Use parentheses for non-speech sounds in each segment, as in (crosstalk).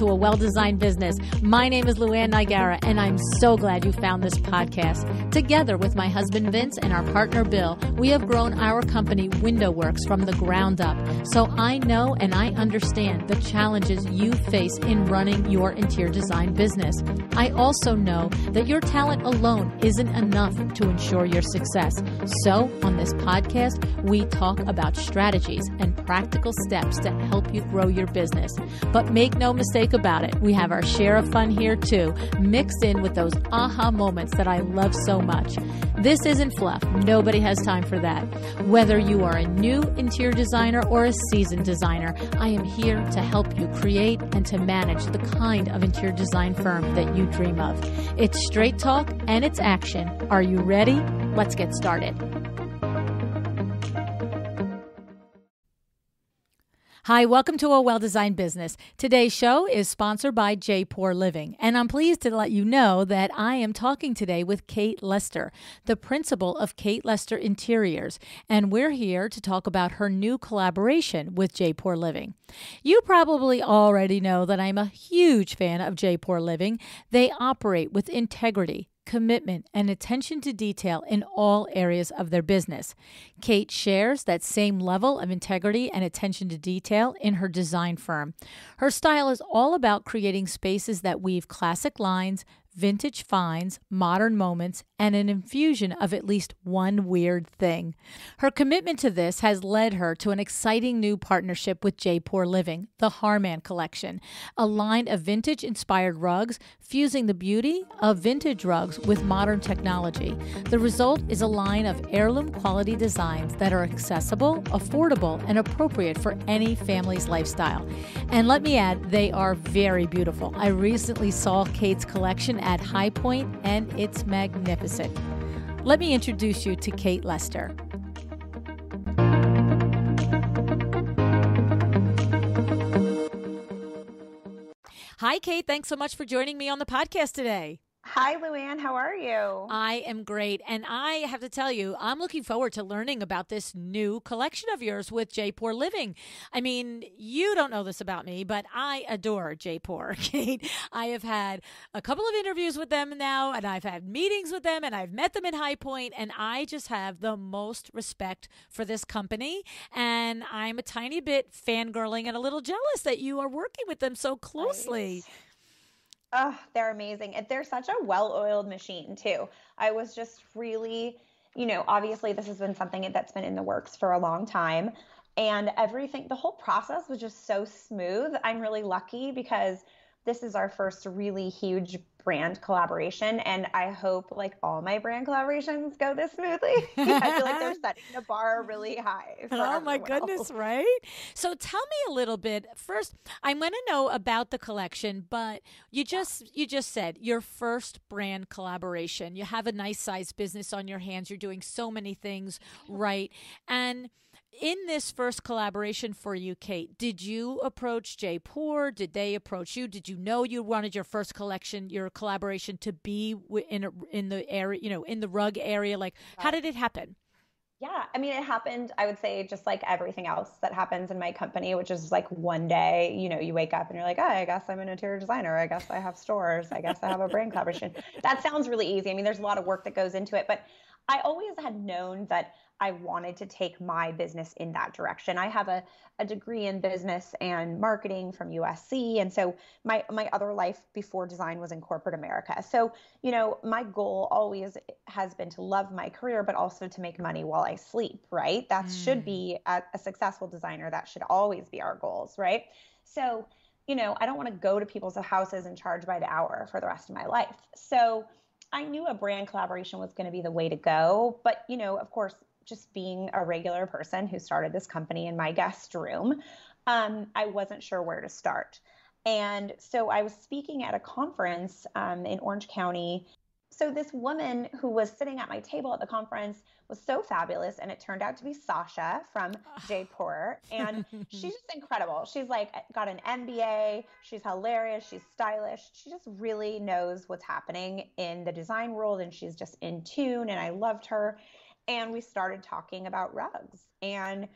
to a well designed business. My name is LuAnn Nigara, and I'm so glad you found this podcast. Together with my husband Vince and our partner Bill, we have grown our company Window Works from the ground up. So I know and I understand the challenges you face in running your interior design business. I also know that your talent alone isn't enough to ensure your success. So on this podcast, we talk about strategies and practical steps to help you grow your business. But make no mistake about it, we have our share of fun here too, mixed in with those aha moments that I love so much. This isn't fluff. Nobody has time for that. Whether you are a new interior designer or a seasoned designer, I am here to help you create and to manage the kind of interior design firm that you dream of. It's straight talk and it's action. Are you ready? Let's get started. Hi, welcome to a well designed business. Today's show is sponsored by Jaipur Living, and I'm pleased to let you know that I am talking today with Kate Lester, the principal of Kate Lester Interiors, and we're here to talk about her new collaboration with Jaipur Living. You probably already know that I'm a huge fan of Jaipur Living. They operate with integrity commitment, and attention to detail in all areas of their business. Kate shares that same level of integrity and attention to detail in her design firm. Her style is all about creating spaces that weave classic lines, vintage finds, modern moments, and an infusion of at least one weird thing. Her commitment to this has led her to an exciting new partnership with Jaipur Living, the Harman Collection, a line of vintage inspired rugs fusing the beauty of vintage rugs with modern technology. The result is a line of heirloom quality designs that are accessible, affordable, and appropriate for any family's lifestyle. And let me add, they are very beautiful. I recently saw Kate's collection at High Point, and it's magnificent. Let me introduce you to Kate Lester. Hi, Kate. Thanks so much for joining me on the podcast today. Hi, LuAnn. How are you? I am great. And I have to tell you, I'm looking forward to learning about this new collection of yours with Jaipur Living. I mean, you don't know this about me, but I adore Jaipur, (laughs) Kate. I have had a couple of interviews with them now, and I've had meetings with them, and I've met them in High Point, and I just have the most respect for this company. And I'm a tiny bit fangirling and a little jealous that you are working with them so closely. Oh, they're amazing. And they're such a well oiled machine, too. I was just really, you know, obviously, this has been something that's been in the works for a long time. And everything, the whole process was just so smooth. I'm really lucky because this is our first really huge brand collaboration and i hope like all my brand collaborations go this smoothly. (laughs) I feel like they're (laughs) setting the bar really high oh my goodness else. right? So tell me a little bit. First i'm going to know about the collection but you just you just said your first brand collaboration. You have a nice sized business on your hands. You're doing so many things right. And in this first collaboration for you, Kate, did you approach Jaipur? Did they approach you? Did you know you wanted your first collection, your collaboration to be in a, in the area, you know, in the rug area? Like, how did it happen? Yeah, I mean, it happened, I would say, just like everything else that happens in my company, which is like one day, you know, you wake up and you're like, oh, I guess I'm an interior designer. I guess I have stores. I guess I have a brand collaboration. (laughs) That sounds really easy. I mean, there's a lot of work that goes into it, but I always had known that I wanted to take my business in that direction. I have a, a degree in business and marketing from USC. And so my, my other life before design was in corporate America. So, you know, my goal always has been to love my career, but also to make money while I sleep, right? That mm. should be a, a successful designer. That should always be our goals, right? So, you know, I don't want to go to people's houses and charge by the hour for the rest of my life. So, I knew a brand collaboration was going to be the way to go, but you know, of course, just being a regular person who started this company in my guest room, um, I wasn't sure where to start. And so I was speaking at a conference um, in Orange County. So this woman who was sitting at my table at the conference was so fabulous, and it turned out to be Sasha from Jaipur, and (laughs) she's just incredible. She's like got an MBA. She's hilarious. She's stylish. She just really knows what's happening in the design world, and she's just in tune. And I loved her and we started talking about rugs and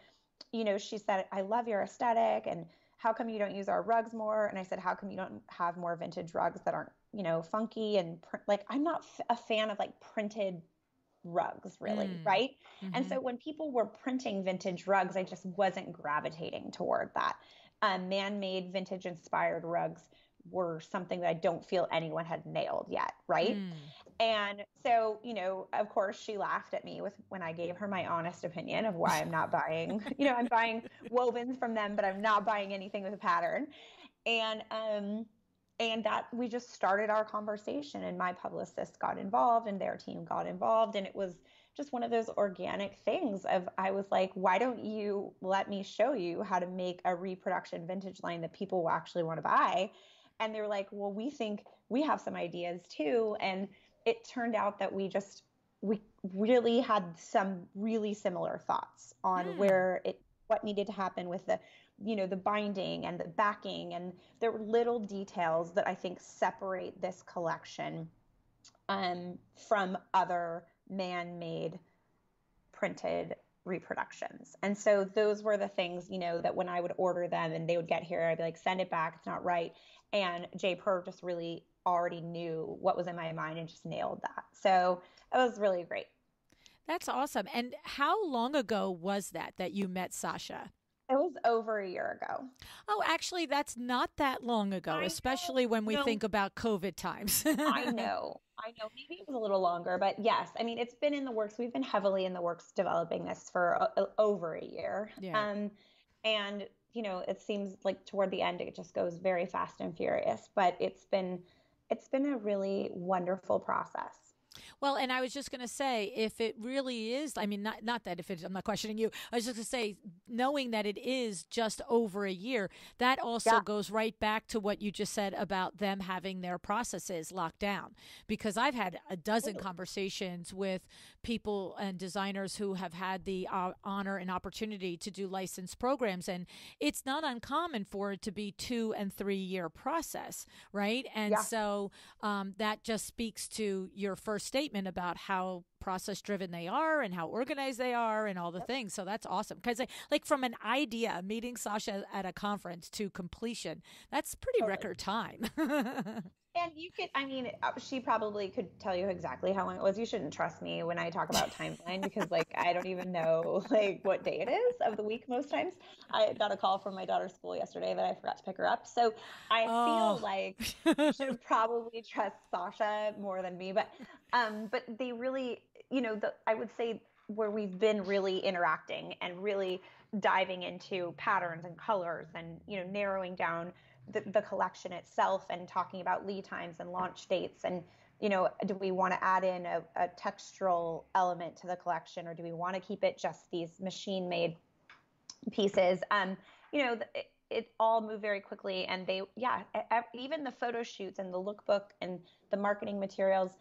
you know she said i love your aesthetic and how come you don't use our rugs more? And I said, how come you don't have more vintage rugs that aren't, you know, funky and pr- like I'm not f- a fan of like printed rugs really, mm. right? Mm-hmm. And so when people were printing vintage rugs, I just wasn't gravitating toward that. Um, man-made vintage inspired rugs were something that I don't feel anyone had nailed yet, right? Mm. And so, you know, of course she laughed at me with when I gave her my honest opinion of why I'm not buying, (laughs) you know, I'm buying wovens from them, but I'm not buying anything with a pattern. And um and that we just started our conversation and my publicist got involved and their team got involved and it was just one of those organic things of I was like, why don't you let me show you how to make a reproduction vintage line that people will actually want to buy? And they were like, well, we think we have some ideas too. And it turned out that we just, we really had some really similar thoughts on mm. where it, what needed to happen with the, you know, the binding and the backing. And there were little details that I think separate this collection um, from other man made printed reproductions. And so those were the things, you know, that when I would order them and they would get here, I'd be like, send it back, it's not right. And Jaipur just really already knew what was in my mind and just nailed that. So it was really great. That's awesome. And how long ago was that that you met Sasha? It was over a year ago. Oh, actually, that's not that long ago, I especially know. when we no. think about COVID times. (laughs) I know. I know. Maybe it was a little longer, but yes, I mean, it's been in the works. We've been heavily in the works developing this for a, a, over a year. Yeah. Um, and, you know, it seems like toward the end, it just goes very fast and furious, but it's been, it's been a really wonderful process. Well, and I was just going to say, if it really is, I mean, not not that if it, I'm not questioning you. I was just going to say, knowing that it is just over a year, that also yeah. goes right back to what you just said about them having their processes locked down. Because I've had a dozen conversations with people and designers who have had the uh, honor and opportunity to do licensed programs, and it's not uncommon for it to be two and three year process, right? And yeah. so um, that just speaks to your first statement about how process driven they are and how organized they are and all the things. So that's awesome. Because like from an idea, meeting Sasha at a conference to completion, that's pretty totally. record time. (laughs) And you could, I mean, uh, she probably could tell you exactly how long it was. You shouldn't trust me when I talk about timeline because, like, I don't even know (laughs) like what day it is of the week most times. I got a call from my daughter's school yesterday that I forgot to pick her up. So I oh. feel like (laughs) you should probably trust Sasha more than me. But, um, but they really, you know, the I would say where we've been really interacting and really diving into patterns and colors and you know narrowing down the, the collection itself and talking about lead times and launch dates and you know do we want to add in a, a textural element to the collection or do we want to keep it just these machine made pieces um you know it, it all moved very quickly and they yeah even the photo shoots and the lookbook and the marketing materials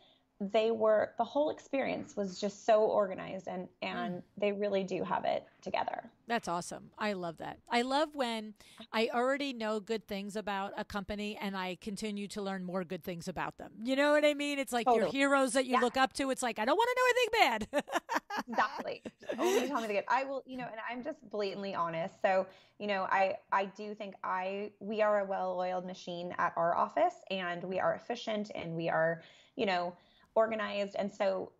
they were the whole experience was just so organized and and mm. they really do have it together. That's awesome. I love that. I love when i already know good things about a company and i continue to learn more good things about them. You know what i mean? It's like totally. your heroes that you yeah. look up to it's like i don't want to know anything bad. (laughs) Exactly. Only tell me the good. I will you know and i'm just blatantly honest. So you know i i do think i we are a well-oiled machine at our office and we are efficient and we are you know organized. And so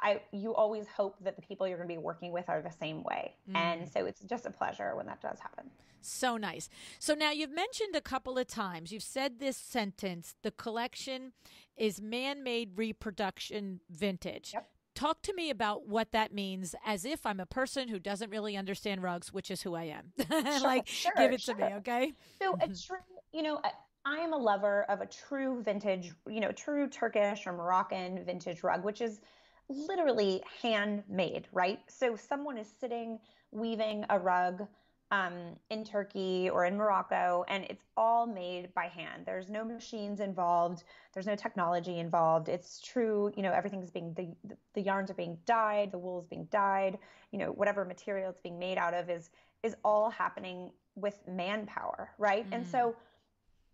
I you always hope that the people you're going to be working with are the same way. Mm. And so it's just a pleasure when that does happen. So nice. So now you've mentioned a couple of times, you've said this sentence, the collection is man-made reproduction vintage. Yep. Talk to me about what that means as if I'm a person who doesn't really understand rugs, which is who I am. (laughs) Sure, like sure, give it sure. to me, okay? So a true, you know, I am a lover of a true vintage, you know, true Turkish or Moroccan vintage rug, which is literally handmade, right? So someone is sitting weaving a rug um, in Turkey or in Morocco, and it's all made by hand. There's no machines involved. There's no technology involved. It's true, you know, everything's being the the yarns are being dyed, the wool is being dyed. You know, whatever material it's being made out of is is all happening with manpower, right? Mm. And so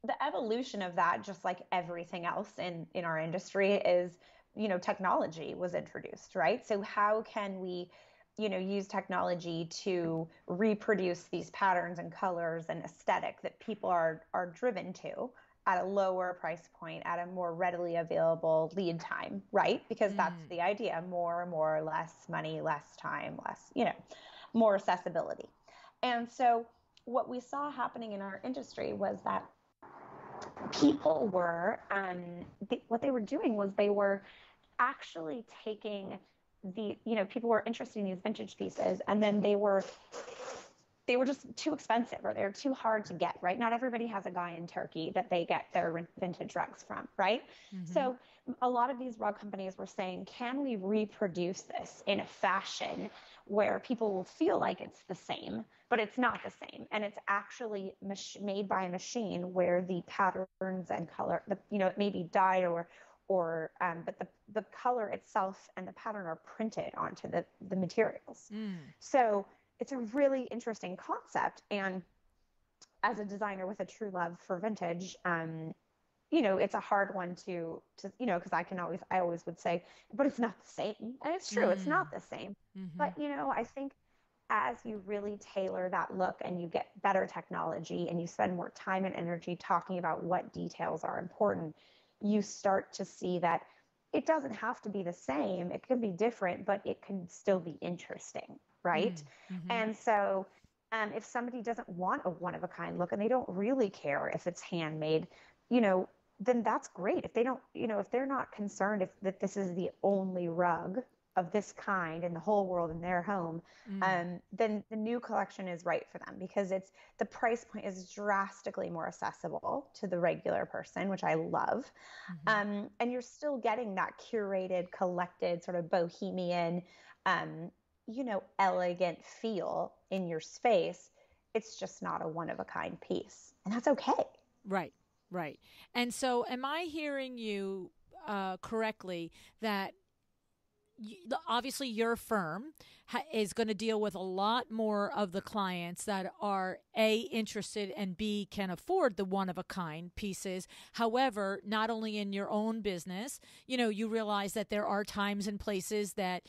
the evolution of that, just like everything else in in our industry, is you know technology was introduced, right? So how can we you know, use technology to reproduce these patterns and colors and aesthetic that people are are driven to at a lower price point at a more readily available lead time, right? Because mm. that's the idea, more more less money, less time, less, you know, more accessibility. And so what we saw happening in our industry was that people were um, what they were doing was they were actually taking the you know people were interested in these vintage pieces and then they were they were just too expensive or they're too hard to get right not everybody has a guy in turkey that they get their vintage rugs from right mm-hmm. so a lot of these rug companies were saying can we reproduce this in a fashion where people will feel like it's the same but it's not the same and it's actually mach- made by a machine where the patterns and color the you know it may be dyed or or um, but the the color itself and the pattern are printed onto the the materials. Mm. So it's a really interesting concept, and as a designer with a true love for vintage, um, you know, it's a hard one to to you know because I can always I always would say, but it's not the same, and it's true, mm. it's not mm. the same. Mm-hmm. But you know, I think as you really tailor that look and you get better technology and you spend more time and energy talking about what details are important you start to see that it doesn't have to be the same. It can be different, but it can still be interesting, right? Mm, mm-hmm. And so, um, if somebody doesn't want a one of a kind look and they don't really care if it's handmade, you know, then that's great. If they don't, you know, if they're not concerned if that this is the only rug of this kind in the whole world in their home, mm. um, then the new collection is right for them because it's the price point is drastically more accessible to the regular person, which I love. Mm-hmm. Um, and you're still getting that curated, collected, sort of bohemian, um, you know, elegant feel in your space. It's just not a one of a kind piece, and that's okay. Right, right. And so, am I hearing you uh, correctly that obviously your firm is going to deal with a lot more of the clients that are a interested and b can afford the one of a kind pieces however not only in your own business you know you realize that there are times and places that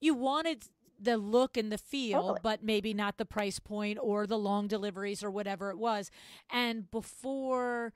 you wanted the look and the feel, totally. but maybe not the price point or the long deliveries or whatever it was. And before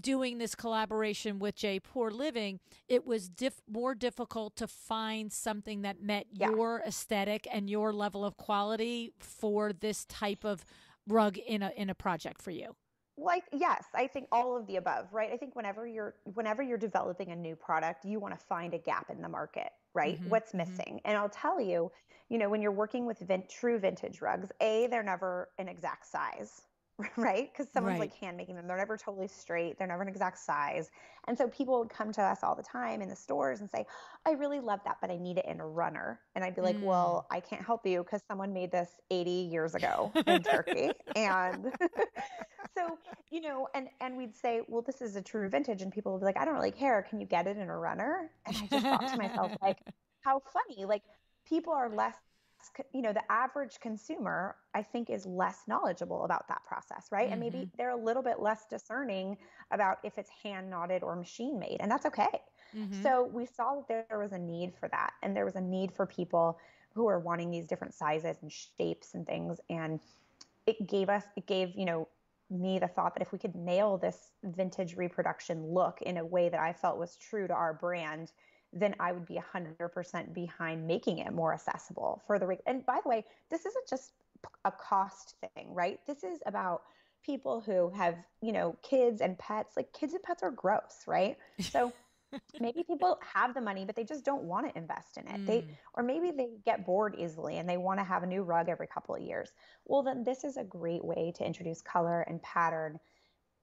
doing this collaboration with Jaipur Living, it was diff- more difficult to find something that met yeah. your aesthetic and your level of quality for this type of rug in a in a project for you. Like yes, I think all of the above, right? I think whenever you're whenever you're developing a new product, you want to find a gap in the market, right? Mm-hmm. What's mm-hmm. missing? Mm-hmm. And I'll tell you, you know, when you're working with vin- true vintage rugs, a they're never an exact size, (laughs) right? Because someone's right. like hand making them. They're never totally straight. They're never an exact size. And so people would come to us all the time in the stores and say, I really love that, but I need it in a runner. And I'd be like, mm. well, I can't help you because someone made this 80 years ago (laughs) in Turkey. and (laughs) so, you know, and, and we'd say, well, this is a true vintage. And people would be like, I don't really care. Can you get it in a runner? And I just thought to myself, like, how funny. Like, people are less you know the average consumer i think is less knowledgeable about that process right mm-hmm. and maybe mm-hmm. they're a little bit less discerning about if it's hand knotted or machine made and that's okay mm-hmm. so we saw that there was a need for that and there was a need for people who are wanting these different sizes and shapes and things and it gave us it gave you know me the thought that if we could nail this vintage reproduction look in a way that i felt was true to our brand then I would be 100% behind making it more accessible for the and by the way, this isn't just a cost thing, right? This is about people who have, you know, kids and pets. Like kids and pets are gross, right? So (laughs) maybe people have the money but they just don't want to invest in it. Mm. They or maybe they get bored easily and they want to have a new rug every couple of years. Well, then this is a great way to introduce color and pattern,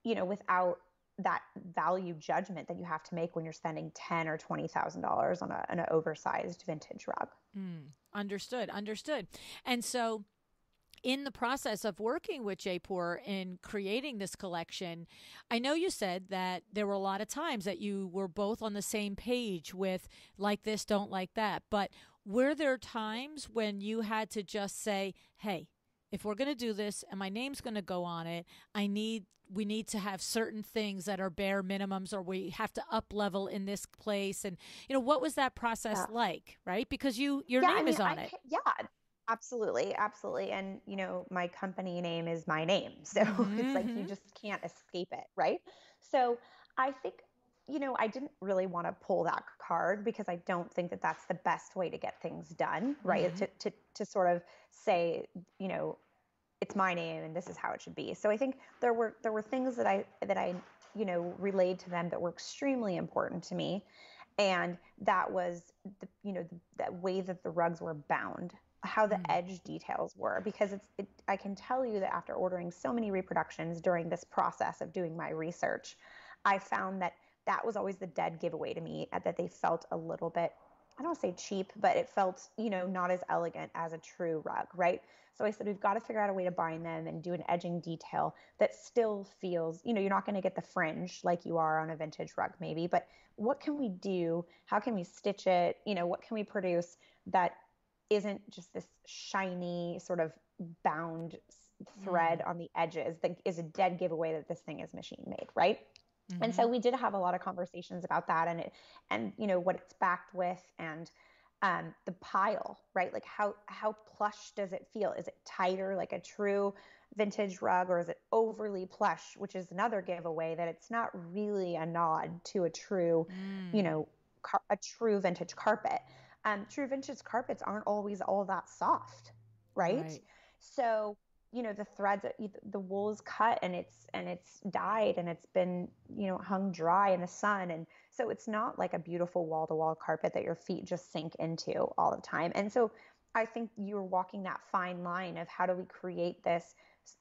you know, without that value judgment that you have to make when you're spending ten or twenty thousand dollars on, a, an oversized vintage rug. Mm, understood, understood. And so, in the process of working with Jaipur in creating this collection, I know you said that there were a lot of times that you were both on the same page with like this, don't like that. But were there times when you had to just say, "Hey"? if we're going to do this and my name's going to go on it, I need we need to have certain things that are bare minimums or we have to up level in this place and you know what was that process yeah. like right because you your yeah, name I mean, is on I it yeah Absolutely, absolutely. And you know, my company name is my name. (laughs) So mm-hmm. it's like you mm-hmm. just can't escape it, right? So I think you know, I didn't really want to pull that card because I don't think that that's the best way to get things done, right? Mm-hmm. To, to, to sort of say, you know, it's my name and this is how it should be. So I think there were there were things that I that I you know relayed to them that were extremely important to me, and that was the you know the, that way that the rugs were bound how the mm. edge details were because it's it, I can tell you that after ordering so many reproductions during this process of doing my research, I found that that was always the dead giveaway to me that they felt a little bit I don't say cheap, but it felt, you know, not as elegant as a true rug, right? So I said, we've got to figure out a way to bind them and do an edging detail that still feels, you know, you're not going to get the fringe like you are on a vintage rug, maybe, but what can we do? How can we stitch it? You know, what can we produce that isn't just this shiny sort of bound thread mm. on the edges that is a dead giveaway that this thing is machine made, right? Mm-hmm. And so mm-hmm. we did have a lot of conversations about that and it and you know what it's backed with and um, the pile, right? Like how how plush does it feel? Is it tighter like a true vintage rug or is it overly plush, which is another giveaway that it's not really a nod to a true, mm. you know, car- a true vintage carpet. Um, true vintage carpets aren't always all that soft, right? right. So you know the threads uh, the wool is cut and it's and it's dyed and it's been you know hung dry in the sun. And so it's not like a beautiful wall to wall carpet that your feet just sink into all the time. And so i think you're walking that fine line of how do we create this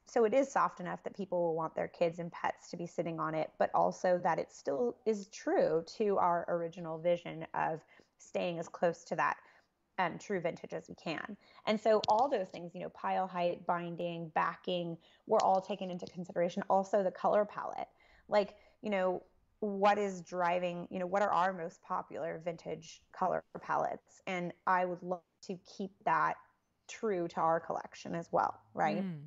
so it is soft enough that people will want their kids and pets to be sitting on it but also that it still is true to our original vision of staying as close to that um, true vintage as we can. And so all those things, you know, pile height, binding, backing, were all taken into consideration. Also the color palette, like, you know, what is driving, you know, what are our most popular vintage color palettes? And I would love to keep that true to our collection as well, right? Mm.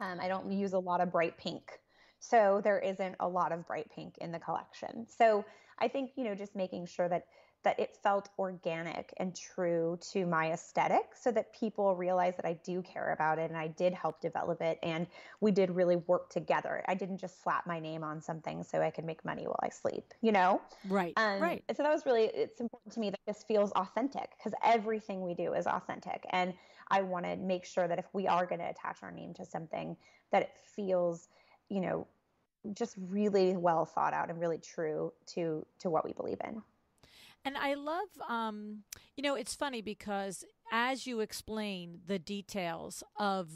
Um, I don't use a lot of bright pink. So there isn't a lot of bright pink in the collection. So I think, you know, just making sure that that it felt organic and true to my aesthetic so that people realize that I do care about it and I did help develop it and we did really work together. I didn't just slap my name on something so I could make money while I sleep, you know? Right. Um, right. So that was really, it's important to me that this feels authentic because everything we do is authentic. And I want to make sure that if we are going to attach our name to something, that it feels, you know, just really well thought out and really true to to what we believe in. And I love, um, you know, it's funny because as you explain the details of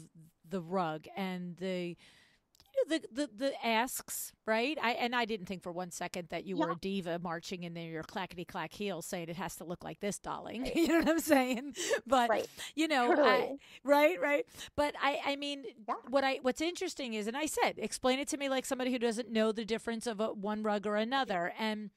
the rug and the, you know, the, the, the asks, right? I and I didn't think for one second that you yeah. were a diva marching in there your clackety clack heels saying it has to look like this, darling. Right. (laughs) you know what I'm saying? But right. you know, totally. I, right, right. But I, I mean, yeah. what I what's interesting is, and I said, explain it to me like somebody who doesn't know the difference of a, one rug or another, and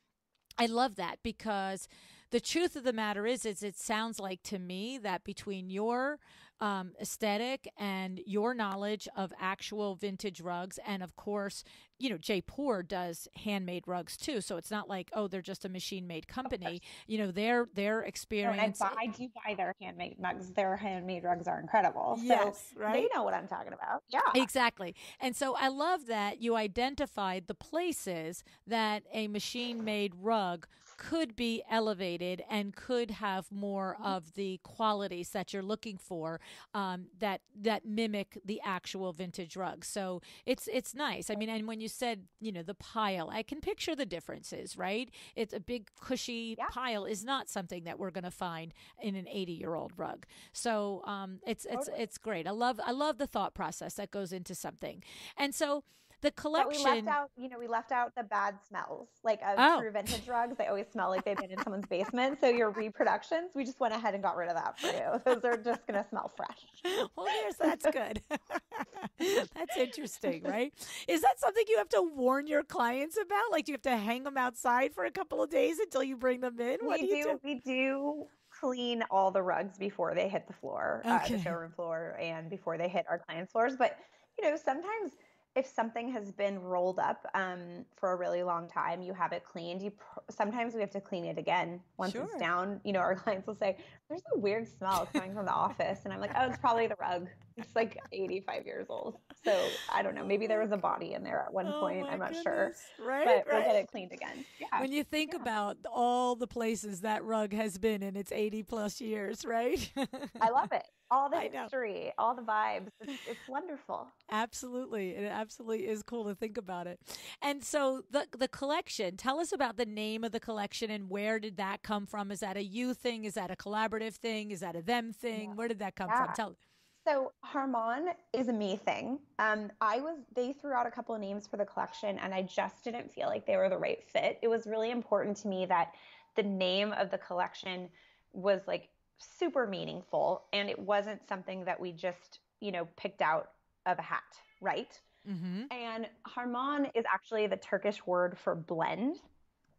I love that because the truth of the matter is, is it sounds like to me that between your um, aesthetic and your knowledge of actual vintage rugs, and of course, you know, Jaipur does handmade rugs too. So it's not like oh, they're just a machine made company. You know, their their experience. No, I, do buy their handmade rugs. Their handmade rugs are incredible. Yes, so right? they know what I'm talking about. Yeah, exactly. And so I love that you identified the places that a machine made rug could be elevated and could have more mm-hmm. of the qualities that you're looking for um, that that mimic the actual vintage rug. So it's it's nice. I mean, and when you said you know the pile, I can picture the differences. Right? It's a big cushy yeah. pile is not something that we're going to find in an 80 year old rug. So um, it's it's it's great. I love I love the thought process that goes into something, and so the collection. But we left out, you know, we left out the bad smells, like of oh. true vintage rugs. They always smell like they've been in someone's basement. So your reproductions, we just went ahead and got rid of that for you. Those are just going to smell fresh. (laughs) Well, there's that's good. (laughs) that's interesting, right? Is that something you have to warn your clients about? Like, do you have to hang them outside for a couple of days until you bring them in? What we do, do, do? We do clean all the rugs before they hit the floor, okay. uh, the showroom floor, and before they hit our clients' floors. But you know, sometimes if something has been rolled up um, for a really long time, you have it cleaned. You pr- sometimes we have to clean it again once sure. it's down. You know, our (laughs) clients will say, "There's a weird smell coming from the office," and I'm like, "Oh, it's probably the rug. It's like 85 years old." So I don't know. Maybe there was a body in there at one oh point. I'm not goodness. sure. Right, but right. we'll get it cleaned again. Yeah. When you think yeah. about all the places that rug has been in its 80 plus years, right? (laughs) I love it all the history, all the vibes. It's, it's, wonderful. Absolutely. It absolutely is cool to think about it. And so the the collection, tell us about the name of the collection and where did that come from? Is that a you thing? Is that a collaborative thing? Is that a them thing? Yeah. Where did that come yeah. from? Tell so Harman is a me thing. Um, I was they threw out a couple of names for the collection, and I just didn't feel like they were the right fit. It was really important to me that the name of the collection was like super meaningful and it wasn't something that we just you know picked out of a hat right mm-hmm. and harman is actually the turkish word for blend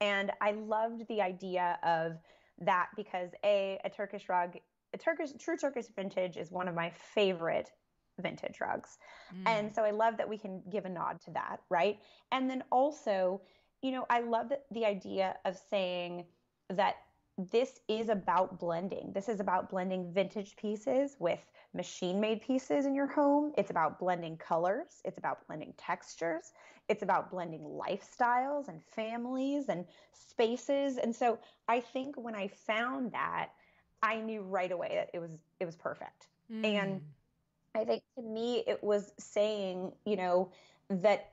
and i loved the idea of that because a a turkish rug turkish true turkish vintage is one of my favorite vintage rugs mm. and so i love that we can give a nod to that right and then also you know i love the, the idea of saying that this is about blending. This is about blending vintage pieces with machine made pieces in your home. It's about blending colors. It's about blending textures. It's about blending lifestyles and families and spaces. And so I think when I found that, I knew right away that it was it was perfect. Mm. And I think to me it was saying, you know, that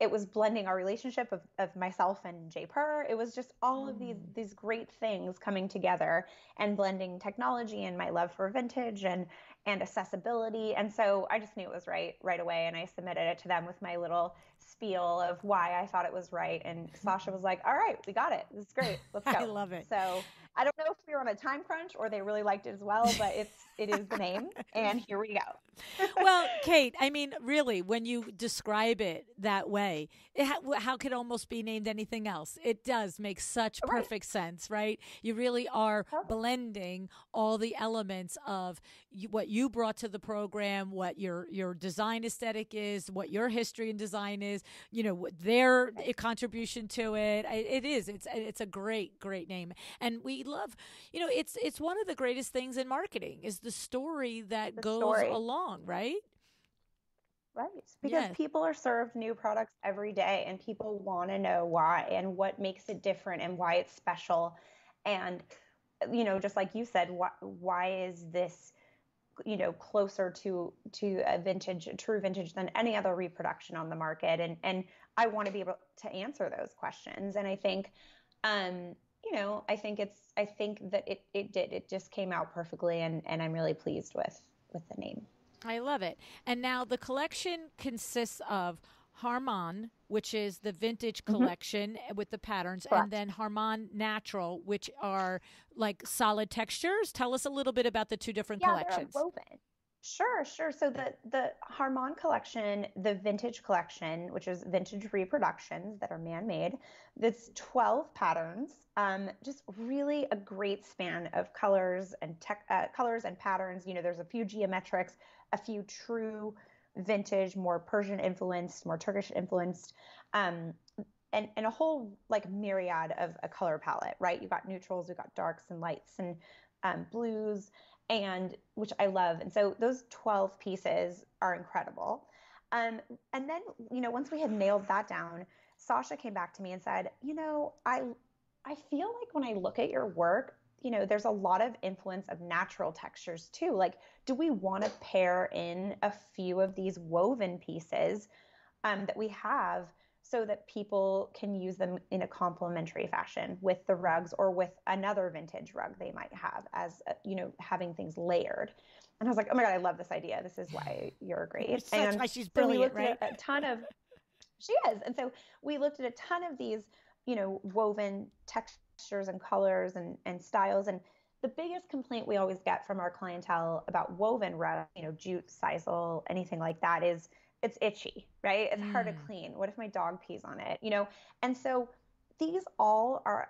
it was blending our relationship of, of myself and Jaipur. It was just all of these mm. these great things coming together and blending technology and my love for vintage and and accessibility. And so I just knew it was right right away and I submitted it to them with my little spiel of why I thought it was right. And Sasha was like, All right, we got it. This is great. Let's (laughs) go. I love it. So I don't know if we were on a time crunch or they really liked it as well, but it's it is the name, (laughs) and here we go. well, (laughs) Kate, I mean, really, when you describe it that way, it ha- how could almost be named anything else? It does make such right. perfect sense, right? You really are blending all the elements of what you brought to the program, what your your design aesthetic is, what your history and design is, you know, their contribution to it. It is. It's it's a great great name, and we love, you know, it's it's one of the greatest things in marketing is the story that the goes story. along, right? Right. Because yes. people are served new products every day and people want to know why and what makes it different and why it's special. And, you know, just like you said, why, why is this, you know, closer to, to a vintage, a true vintage than any other reproduction on the market? And, and I want to be able to answer those questions. And I think, um, you know, I think it's I think that it it did. It just came out perfectly and and I'm really pleased with with the name. I love it. And now the collection consists of Harman, which is the vintage mm-hmm. collection mm-hmm. with the patterns, Correct. and then Harman Natural, which are like solid textures. Tell us a little bit about the two different yeah, collections. They're woven. Sure, sure. So the the Harman collection, the vintage collection, which is vintage reproductions that are man-made, that's 12 patterns. Um, just really a great span of colors and tech, uh, colors and patterns. You know, there's a few geometrics, a few true vintage, more Persian influenced, more Turkish influenced, um, and and a whole like myriad of a color palette. Right? You've got neutrals, you've got darks and lights and um, blues and which I love. And so those 12 pieces are incredible. Um, and then, you know, once we had nailed that down, Sasha came back to me and said, you know, I I feel like when I look at your work, you know, there's a lot of influence of natural textures too. Like, do we want to pair in a few of these woven pieces um, that we have so that people can use them in a complementary fashion with the rugs or with another vintage rug they might have as uh, you know having things layered. And i was like oh my god i love this idea. This is why you're great. And why she's brilliant right? a, a ton of she is. And so we looked at a ton of these you know woven textures and colors and, and styles. And the biggest complaint we always get from our clientele about woven rug you know jute sisal anything like that is it's itchy, right? It's mm. hard to mm. clean. What if my dog pees on it? You know, and so these all are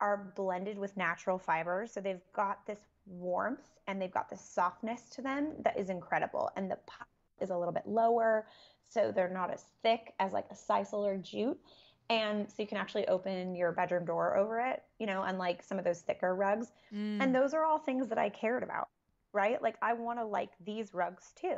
are blended with natural fibers, so they've got this warmth and they've got this softness to them that is incredible. And the is a little bit lower, so they're not as thick as like a sisal or jute. And so you can actually open your bedroom door over it, you know, unlike some of those thicker rugs. Mm. And those are all things that I cared about, right? Like I want to like these rugs too.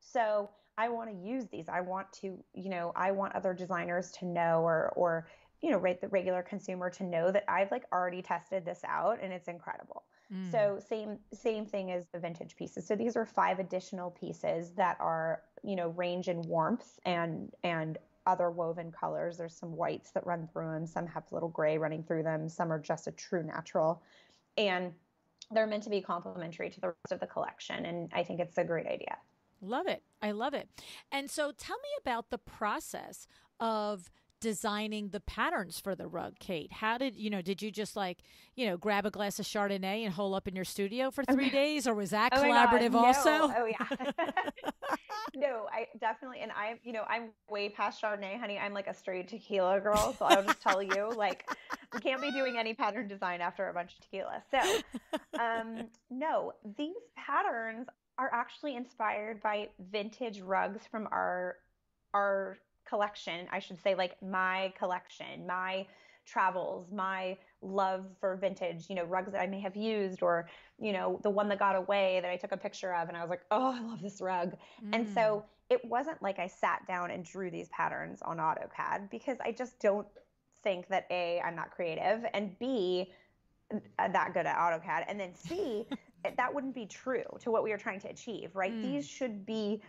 So I want to use these. I want to, you know, I want other designers to know or or you know, rate the regular consumer to know that I've like already tested this out and it's incredible. Mm. So same same thing as the vintage pieces. So these are five additional pieces that are, you know, range in warmth and and other woven colors. There's some whites that run through them, some have little gray running through them, some are just a true natural. And they're meant to be complementary to the rest of the collection and I think it's a great idea. Love it. I love it. And so tell me about the process of designing the patterns for the rug, Kate? How did you know? Did you just like you know grab a glass of Chardonnay and hole up in your studio for three days, or was that oh collaborative also? Oh yeah. (laughs) (laughs) no, I definitely, and I, you know, I'm way past Chardonnay, honey. I'm like a straight tequila girl, so I'll just tell you, like, we can't be doing any pattern design after a bunch of tequila. So, um, no, these patterns are actually inspired by vintage rugs from our our collection, I should say, like my collection, my travels, my love for vintage, you know, rugs that I may have used, or, you know, the one that got away that I took a picture of and I was like, oh, I love this rug. Mm. And so mm. it wasn't like I sat down and drew these patterns on AutoCAD because I just don't think that A, I'm not creative, and B, uh, that good at AutoCAD, and then C, (laughs) that wouldn't be true to what we are trying to achieve, right? Mm. These should be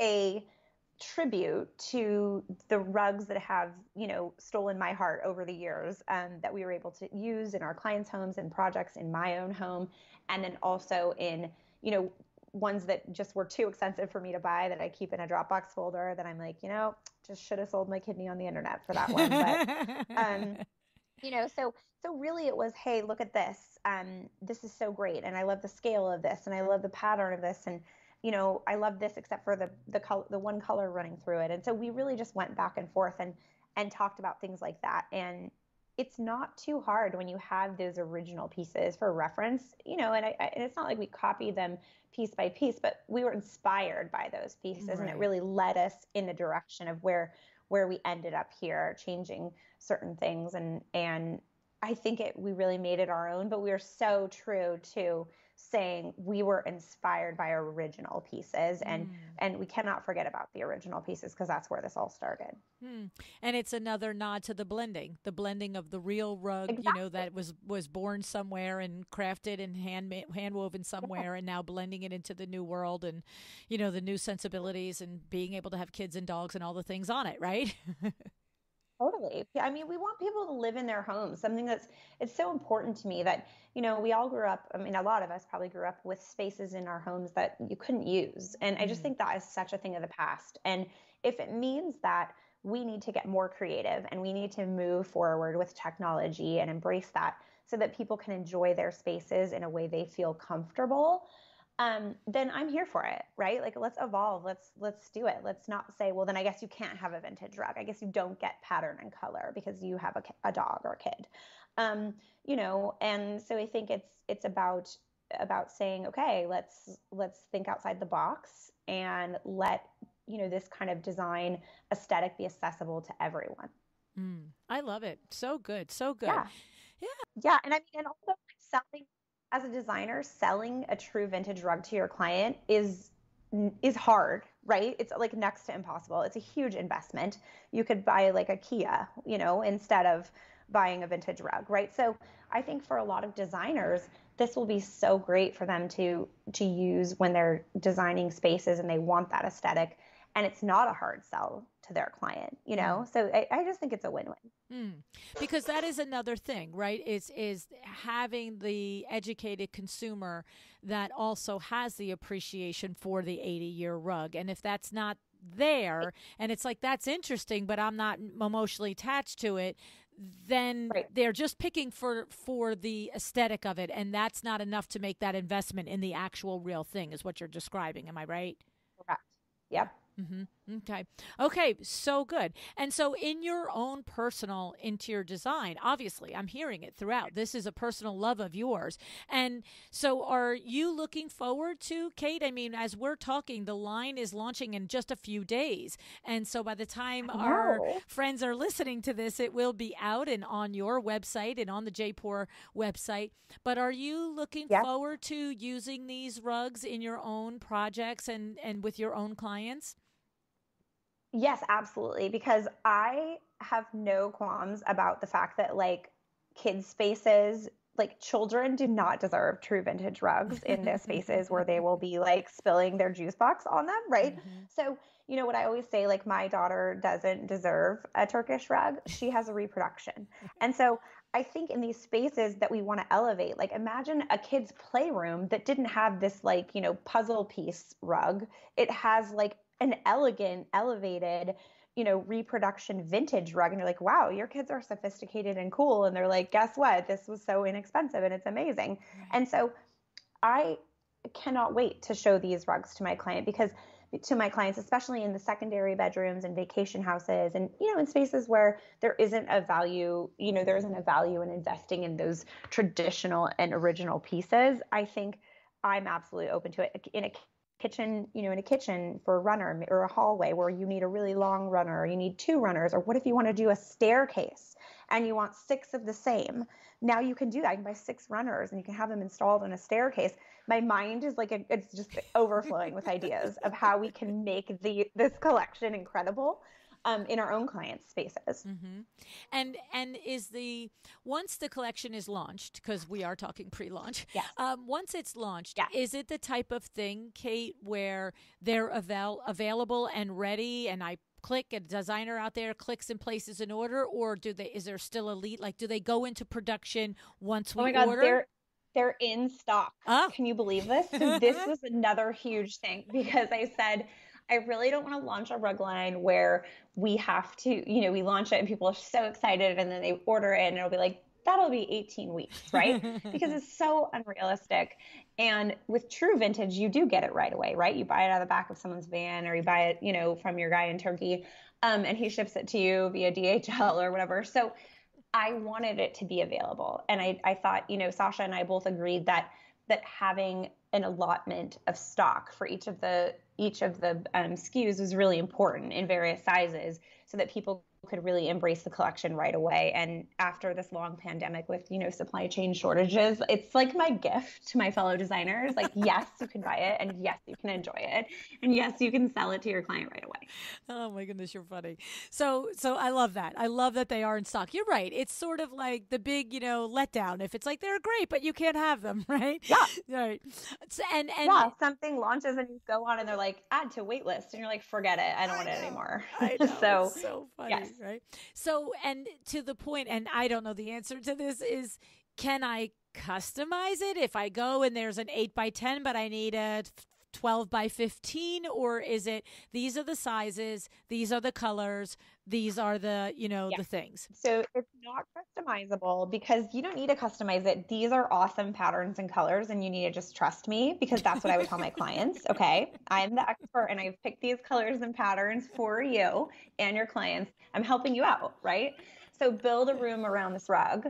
a tribute to the rugs that have you know stolen my heart over the years um, that we were able to use in our clients' homes and projects in my own home, and then also in you know ones that just were too expensive for me to buy that I keep in a Dropbox folder that I'm like you know just should have sold my kidney on the internet for that one, but (laughs) um, you know so so really it was hey look at this um, this is so great and I love the scale of this and I love the pattern of this and you know, I love this except for the the color, the one color running through it. And so we really just went back and forth and and talked about things like that. And it's not too hard when you have those original pieces for reference, you know. And, I, I, and it's not like we copied them piece by piece, but we were inspired by those pieces, right. and it really led us in the direction of where where we ended up here, changing certain things. And and I think it we really made it our own. But we are so true to saying we were inspired by original pieces and mm. and we cannot forget about the original pieces because that's where this all started mm. and it's another nod to the blending the blending of the real rug exactly. you know that was was born somewhere and crafted and hand hand woven somewhere and now blending it into the new world and you know the new sensibilities and being able to have kids and dogs and all the things on it right (laughs) Totally. I mean, we want people to live in their homes. Something that's it's so important to me that, you know, we all grew up, I mean, a lot of us probably grew up with spaces in our homes that you couldn't use. And I just mm. think that is such a thing of the past. And if it means that we need to get more creative and we need to move forward with technology and embrace that so that people can enjoy their spaces in a way they feel comfortable um, then I'm here for it, right? Like let's evolve. Let's let's do it. Let's not say, well, then I guess you can't have a vintage rug. I guess you don't get pattern and color because you have a, a dog or a kid, um, you know. And so I think it's it's about about saying, okay, let's let's think outside the box and let you know this kind of design aesthetic be accessible to everyone. Mm, I love it. So good. So good. Yeah. Yeah. Yeah. And I mean, and also selling as a designer, selling a true vintage rug to your client is is hard, right? It's like next to impossible. It's a huge investment. You could buy like a Kia, you know, instead of buying a vintage rug, right? So I think for a lot of designers, this will be so great for them to to use when they're designing spaces and they want that aesthetic and it's not a hard sell to their client you know? So i, I just think it's a win-win. Mm. because that is another thing right? Is is having the educated consumer that also has the appreciation for the 80 year rug. And if that's not there and it's like that's interesting but i'm not emotionally attached to it then right. they're just picking for for the aesthetic of it. And that's not enough to make that investment in the actual real thing is what you're describing. Am i right? Correct. Yep Mm-hmm. Okay. Okay. So good. And so, in your own personal interior design, obviously, I'm hearing it throughout. This is a personal love of yours. And so, are you looking forward to Kate? I mean, as we're talking, the line is launching in just a few days. And so, by the time our friends are listening to this, it will be out and on your website and on the Jaipur website. But are you looking yep. forward to using these rugs in your own projects and, and with your own clients? Yes, absolutely. Because I have no qualms about the fact that like kids spaces like children do not deserve true vintage rugs in their spaces where they will be like spilling their juice box on them, right? Mm-hmm. So, you know what I always say like my daughter doesn't deserve a Turkish rug. She has a reproduction. And so I think in these spaces that we want to elevate, like imagine a kid's playroom that didn't have this like, you know, puzzle piece rug. It has like an elegant, elevated, you know, reproduction vintage rug. And you're like, wow, your kids are sophisticated and cool. And they're like, guess what? This was so inexpensive and it's amazing. And so I cannot wait to show these rugs to my client because to my clients, especially in the secondary bedrooms and vacation houses and, you know, in spaces where there isn't a value, you know, there isn't a value in investing in those traditional and original pieces. I think I'm absolutely open to it. In a kitchen, you know, in a kitchen for a runner or a hallway where you need a really long runner or you need two runners, or what if you want to do a staircase and you want six of the same? Now you can do that. You can buy six runners and you can have them installed on a staircase. My mind is like a, it's just overflowing with (laughs) ideas of how we can make the this collection incredible um, in our own clients' spaces. Mm-hmm. And and is the once the collection is launched because we are talking pre-launch. Yes. Um, once it's launched, yeah. is it the type of thing, Kate, where they're avail- available and ready, and I click a designer out there clicks and places an order, or do they? Is there still a lead? Like, do they go into production once we oh my God, order? They're- they're in stock. Oh. Can you believe this? So (laughs) this was another huge thing because I said I really don't want to launch a rug line where we have to, you know, we launch it and people are so excited and then they order it and it'll be like, that'll be 18 weeks, right? (laughs) because it's so unrealistic. And with true vintage, you do get it right away, right? You buy it out of the back of someone's van or you buy it, you know, from your guy in Turkey um, and he ships it to you via DHL or whatever. So I wanted it to be available. And I, I thought, you know, Sasha and I both agreed that that having an allotment of stock for each of the each of the um, SKUs was really important in various sizes so that people could really embrace the collection right away. And after this long pandemic with, you know, supply chain shortages, it's like my gift to my fellow designers. Like, (laughs) yes, you can buy it and yes, you can enjoy it. And yes, you can sell it to your client right away. Oh my goodness, you're funny. So so I love that. I love that they are in stock. You're right. It's sort of like the big, you know, letdown if it's like they're great, but you can't have them, (laughs) right? Yeah. Right. So, and and yeah, something launches and you go on and they're like, add to waitlist. And you're like, forget it. I don't I want know. it anymore. (laughs) Know. so, so funny. Yes right? So, and to the point, and I don't know the answer to this is can I customize it if I go and there's an 8 by 10, but I need a 12 by 15 or is it these are the sizes these are the colors these are the you know yeah. the things? So it's not customizable because you don't need to customize it. These are awesome patterns and colors and you need to just trust me because that's what i would tell my clients (laughs) okay? I'm the expert and i've picked these colors and patterns for you and your clients. I'm helping you out right? So build a room around this rug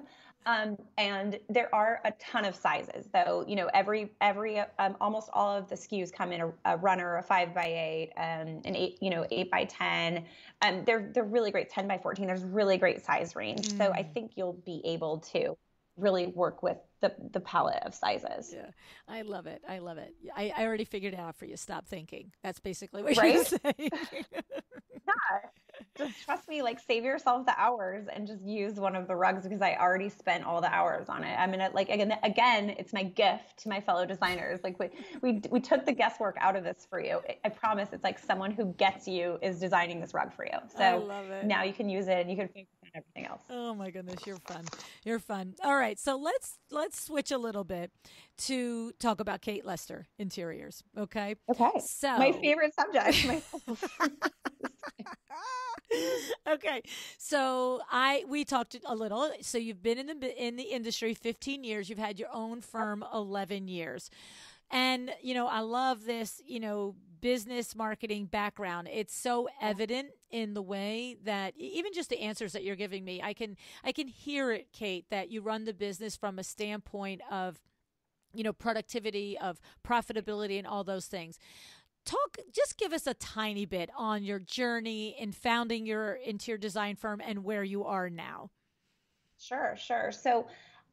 um, and there are a ton of sizes, though. You know, every every um, almost all of the SKUs come in a, a runner, a five by eight, um, an eight, you know, eight by ten. Um, they're they're really great. Ten by fourteen. There's really great size range. Mm. So I mm. think you'll be able to really work with the the palette of sizes. Yeah, I love it. I love it. I, I already figured it out for you. Stop thinking. That's basically what right? you're saying. (laughs) (laughs) yeah just trust me, like save yourself the hours and just use one of the rugs because I already spent all the hours on it. I mean, like again, again, it's my gift to my fellow designers. Like we we we took the guesswork out of this for you. I promise. It's like someone who gets you is designing this rug for you. So now you can use it and you can focus on everything else. Oh my goodness, you're fun. You're fun. All right, so let's let's switch a little bit to talk about Kate Lester interiors. Okay. Okay. So my favorite subject. (laughs) okay. So I we talked a little. So you've been in the in the industry 15 years. You've had your own firm 11 years. And you know, I love this, you know, business marketing background. It's so evident in the way that even just the answers that you're giving me, I can I can hear it, Kate, that you run the business from a standpoint of you know productivity of profitability and all those things. Talk just give us a tiny bit on your journey in founding your interior design firm and where you are now. Sure sure. So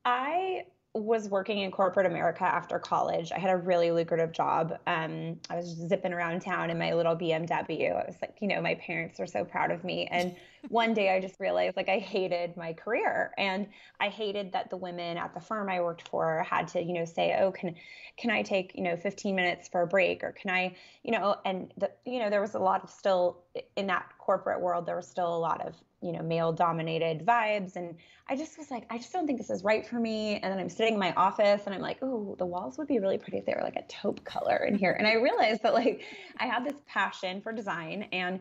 i was working in corporate America after college. I had a really lucrative job. Um, I was zipping around town in my little BMW. I was like, you know, my parents were so proud of me. And one day I just realized like I hated my career and I hated that the women at the firm I worked for had to, you know, say, oh, can can I take, you know, 15 minutes for a break or can I, you know, and the, you know, there was a lot of still in that corporate world, there was still a lot of you know male dominated vibes. And i just was like i just don't think this is right for me. And then i'm sitting in my office and i'm like oh the walls would be really pretty if they were like a taupe color in here. And i realized that like i had this passion for design. And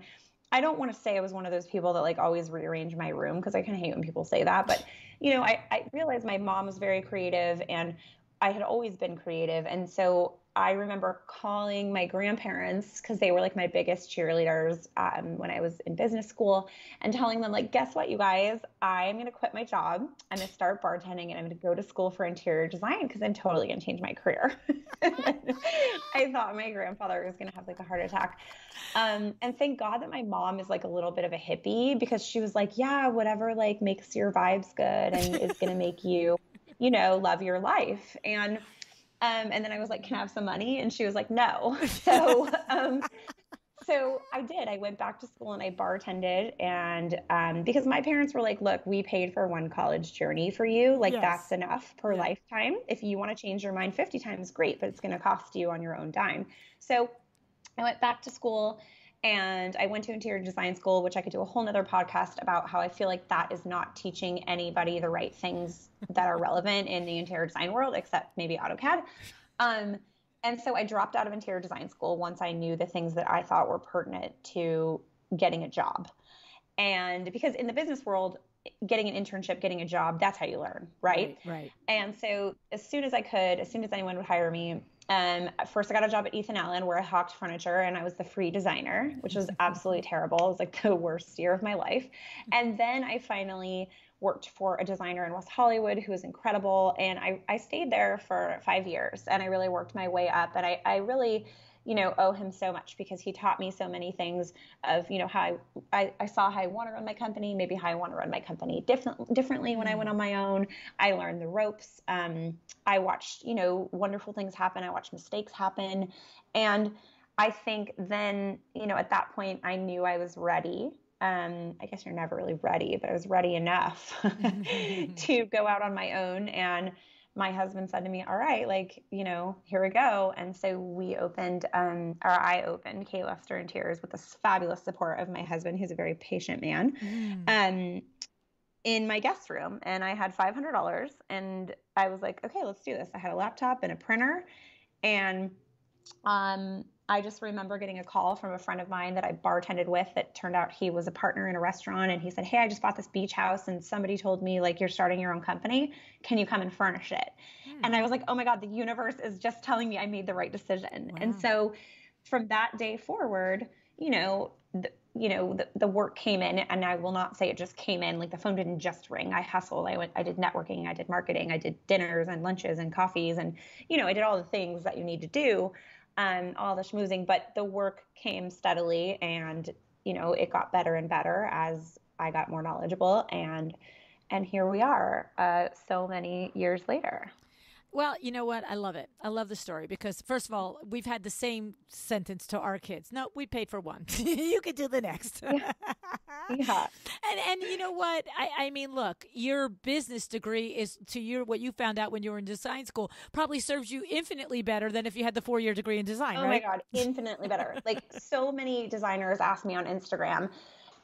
i don't want to say i was one of those people that like always rearrange my room because i kind of hate when people say that. But you know I, I realized my mom was very creative and i had always been creative. And so I remember calling my grandparents because they were like my biggest cheerleaders um, when I was in business school and telling them, like, guess what, you guys? I'm going to quit my job. I'm going to start bartending and I'm going to go to school for interior design because I'm totally going to change my career. (laughs) I thought my grandfather was going to have like a heart attack. Um, and thank God that my mom is like a little bit of a hippie because she was like, yeah, whatever like makes your vibes good and is going to make you, you know, love your life. And um, and then I was like, "Can I have some money?" And she was like, "No." (laughs) (laughs) So, um, so I did. I went back to school and I bartended, and um, because my parents were like, "Look, we paid for one college journey for you. Like yes. that's enough per yeah. lifetime. If you want to change your mind 50 times, great, but it's going to cost you on your own dime." So I went back to school and I went to interior design school, which I could do a whole nother podcast about how I feel like that is not teaching anybody the right things that are relevant in the interior design world, except maybe AutoCAD. Um, and so I dropped out of interior design school once I knew the things that I thought were pertinent to getting a job. And because in the business world, getting an internship, getting a job, that's how you learn, right? Right. right. And so as soon as I could, as soon as anyone would hire me, um, first, I got a job at Ethan Allen where I hawked furniture and I was the free designer, which was (laughs) absolutely terrible. It was like the worst year of my life. And then I finally worked for a designer in West Hollywood who was incredible. And I, I stayed there for five years and I really worked my way up. And I, I really you know, owe him so much because he taught me so many things of, you know, how I, I, I saw how I want to run my company, maybe how I want to run my company different, differently when I went on my own. I learned the ropes. Um, I watched, you know, wonderful things happen. I watched mistakes happen. And I think then, you know, at that point, I knew I was ready um, I guess you're never really ready, but I was ready enough (laughs) (laughs) to go out on my own and my husband said to me, "All right, like you know, here we go." And so we opened, um, or I opened Kate Lester Interiors with the fabulous support of my husband, who's a very patient man, mm. um, in my guest room. And I had five hundred dollars, and I was like, "Okay, let's do this." I had a laptop and a printer, and um, I just remember getting a call from a friend of mine that I bartended with that turned out he was a partner in a restaurant and he said, "Hey, I just bought this beach house and somebody told me like you're starting your own company. Can you come and furnish it?" Hmm. And I was like, "Oh my god, the universe is just telling me I made the right decision." Wow. And so from that day forward, you know, the, you know, the, the work came in and I will not say it just came in like the phone didn't just ring. I hustled. I went I did networking, I did marketing, I did dinners and lunches and coffees and you know, I did all the things that you need to do um, all the schmoozing, but the work came steadily and, you know, it got better and better as I got more knowledgeable and, and here we are uh, so many years later. Well, you know what? I love it. I love the story because, first of all, we've had the same sentence to our kids. No, we paid for one. (laughs) you could do the next. (laughs) yeah. yeah. And and you know what? I, I mean, look, your business degree is to your what you found out when you were in design school probably serves you infinitely better than if you had the four year degree in design. Oh right? my god, infinitely better. like so many designers ask me on Instagram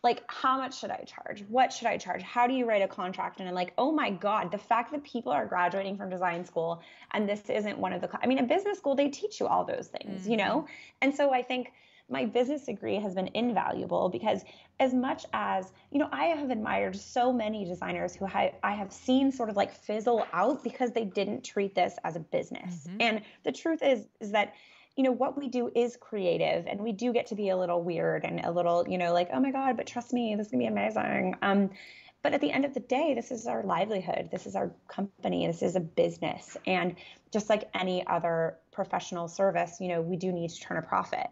like how much should i charge what should i charge how do you write a contract and i'm like oh my god the fact that people are graduating from design school and this isn't one of the i mean in business school they teach you all those things mm-hmm. you know mm-hmm. and so i think my business degree has been invaluable because as much as you know i have admired so many designers who I, I have seen sort of like fizzle out because they didn't treat this as a business mm-hmm. and the truth is is that you know, what we do is creative and we do get to be a little weird and a little, you know, like, oh my God, but trust me, this is gonna be amazing. Um, but at the end of the day, this is our livelihood. This is our company. This is a business. And just like any other professional service, you know, we do need to turn a profit.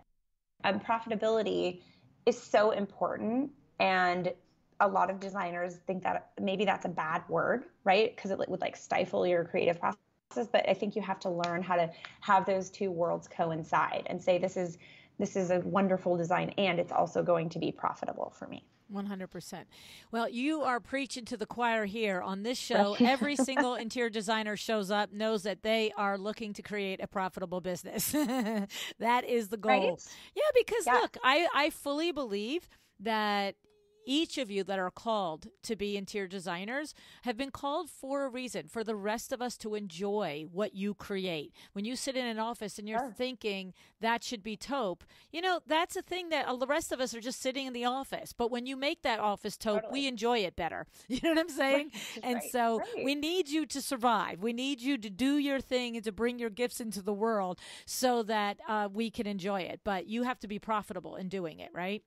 Um, profitability is so important. And a lot of designers think that maybe that's a bad word, right? Because it would like stifle your creative process. But I think you have to learn how to have those two worlds coincide and say this is this is a wonderful design and it's also going to be profitable for me. 100%. Well, you are preaching to the choir here on this (laughs) show. Every single interior designer shows up, knows that they are looking to create a profitable business. (laughs) that is the goal. Right? Yeah, because yeah. look, I, I fully believe that each of you that are called to be interior designers have been called for a reason for the rest of us to enjoy what you create when you sit in an office and you're sure. thinking that should be taupe you know that's a thing that the rest of us are just sitting in the office but when you make that office taupe totally. we enjoy it better (laughs) you know what i'm saying right. and right. so right. we need you to survive we need you to do your thing and to bring your gifts into the world so that uh, we can enjoy it but you have to be profitable in doing it right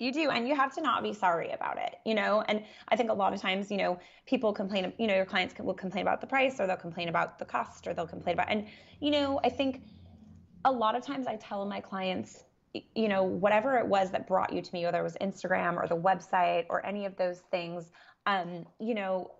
you do, and you have to not be sorry about it, you know. And I think a lot of times, you know, people complain, you know, your clients will complain about the price, or they'll complain about the cost, or they'll complain about, and you know, I think a lot of times I tell my clients, you know, whatever it was that brought you to me, whether it was Instagram or the website or any of those things, um, you know,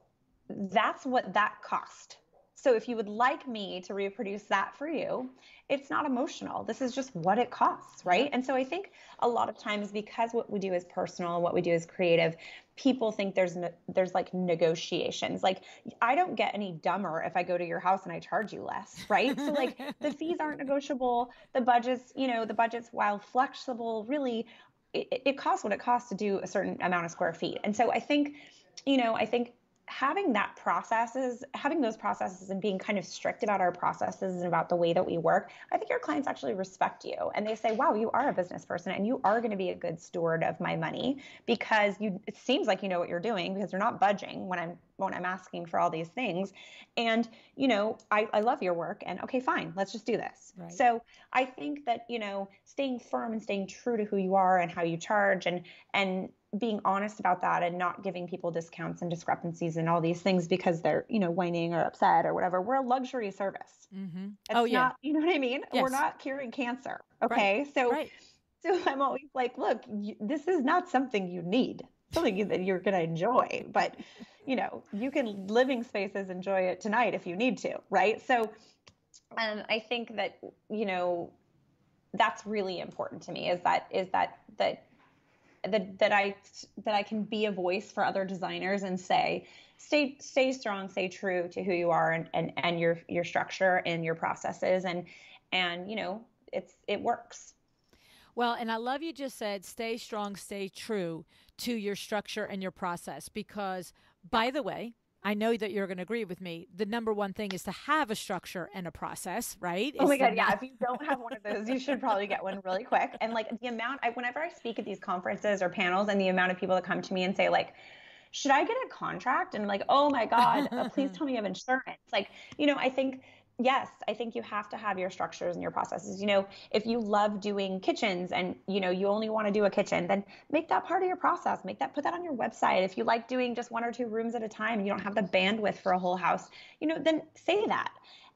that's what that cost. So if you would like me to reproduce that for you, it's not emotional. This is just what it costs, right? And so I think a lot of times because what we do is personal, what we do is creative, people think there's there's like negotiations. Like I don't get any dumber if I go to your house and I charge you less, right? so like (laughs) the fees aren't negotiable. The budgets, you know, the budgets while flexible, really it, it costs what it costs to do a certain amount of square feet. And so I think, you know, I think having that processes, having those processes and being kind of strict about our processes and about the way that we work, I think your clients actually respect you and they say, wow, you are a business person and you are going to be a good steward of my money because you, it seems like you know what you're doing because you're not budging when I'm, when I'm asking for all these things. And, you know, I, I love your work and okay, fine, let's just do this. Right. So I think that, you know, staying firm and staying true to who you are and how you charge and, and being honest about that and not giving people discounts and discrepancies and all these things because they're you know whining or upset or whatever we're a luxury service mm-hmm. oh yeah not, you know what i mean yes. we're not curing cancer okay right. so right. so (laughs) i'm always like look you, this is not something you need something that you're going to enjoy but you know you can living spaces enjoy it tonight if you need to right so um, i think that you know that's really important to me is that is that that that that I that I can be a voice for other designers and say stay stay strong, stay true to who you are and and, and your your structure and your processes and and you know it's it works. Well, and I love you just said stay strong, stay true to your structure and your process because by the way, I know that you're going to agree with me. The number one thing is to have a structure and a process, right? Oh my god, yeah. If you don't have one of those, you should probably get one really quick. And like the amount, I, whenever I speak at these conferences or panels, and the amount of people that come to me and say like, "Should I get a contract?" and I'm like, "Oh my god, uh, please (laughs) tell me you have insurance." Like, you know, I think yes, I think you have to have your structures and your processes. You know, if you love doing kitchens and you know you only want to do a kitchen, then make that part of your process. Make that put that on your website. If you like doing just one or two rooms at a time and you don't have the bandwidth for a whole house, you know, then say that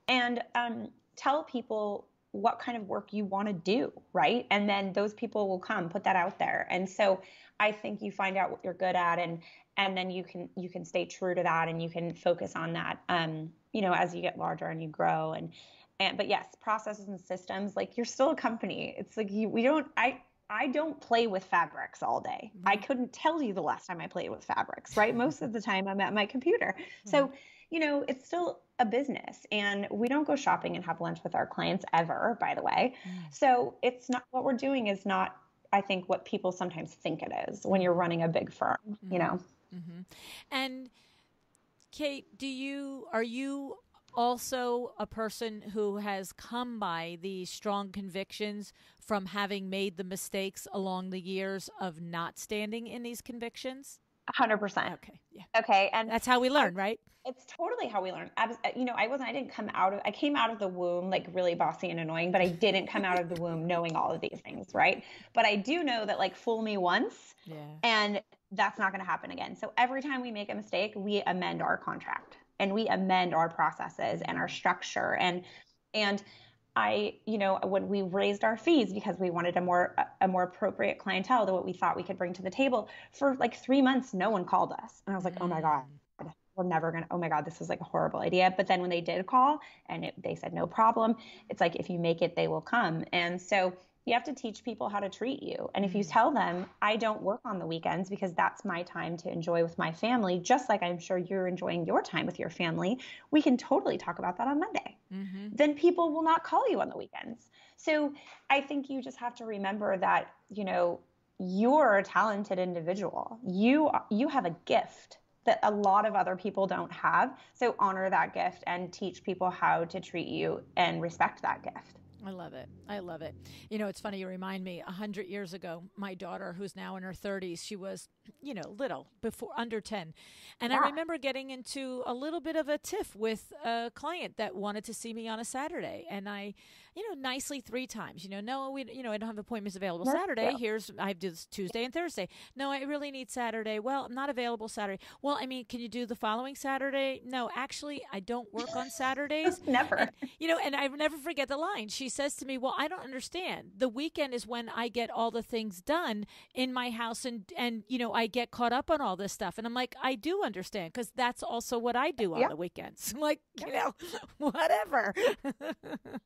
and um, tell people what kind of work you want to do, right? And then those people will come. Put that out there. And so I think you find out what you're good at and and then you can you can stay true to that and you can focus on that um, you know as you get larger and you grow and and but yes processes and systems like you're still a company it's like you we don't i I don't play with fabrics all day. Mm-hmm. I couldn't tell you the last time I played with fabrics, right? Most of the time I'm at my computer. Mm-hmm. So, you know, it's still a business and we don't go shopping and have lunch with our clients ever, by the way. Mm-hmm. So, it's not what we're doing is not I think what people sometimes think it is when you're running a big firm, you know. Mm-hmm. And Kate, do you are you also a person who has come by these strong convictions from having made the mistakes along the years of not standing in these convictions? 100%. Okay. Yeah. Okay. And that's how we learn, right? It's totally how we learn. I you know, I wasn't, I didn't come out of, I came out of the womb like really bossy and annoying, but I didn't come out of the womb knowing all of these things, right? But I do know that like fool me once yeah. and that's not going to happen again. So every time we make a mistake, we amend our contract and we amend our processes and our structure and, and, I, you know, when we raised our fees because we wanted a more a more appropriate clientele to what we thought we could bring to the table, for like three months, no one called us, and I was like, oh my god, mm. we're never gonna. Oh my god, this is like a horrible idea. But then when they did call and it, they said no problem, it's like if you make it, they will come. And so you have to teach people how to treat you. And if you mm. tell them, I don't work on the weekends because that's my time to enjoy with my family, just like I'm sure you're enjoying your time with your family, we can totally talk about that on Monday. Mm-hmm. Then people will not call you on the weekends. So I think you just have to remember that, you know, you're a talented individual. You you have a gift that a lot of other people don't have. So honor that gift and teach people how to treat you and respect that gift. I love it. I love it. You know, it's funny. You remind me. A hundred years ago, my daughter, who's now in her thirties, she was, you know, little before under ten, and yeah. I remember getting into a little bit of a tiff with a client that wanted to see me on a Saturday, and I, you know, nicely three times. You know, no, we, you know, I don't have appointments available Saturday. Here's I do this Tuesday and Thursday. No, I really need Saturday. Well, I'm not available Saturday. Well, I mean, can you do the following Saturday? No, actually, I don't work on Saturdays. (laughs) never. And, you know, and I never forget the line. She says to me, "Well, I don't understand. The weekend is when I get all the things done in my house, and and you know, I get caught up on all this stuff." And I'm like, "I do understand because that's also what I do on yep. the weekends." (laughs) I'm like, yep. you know, (laughs) whatever.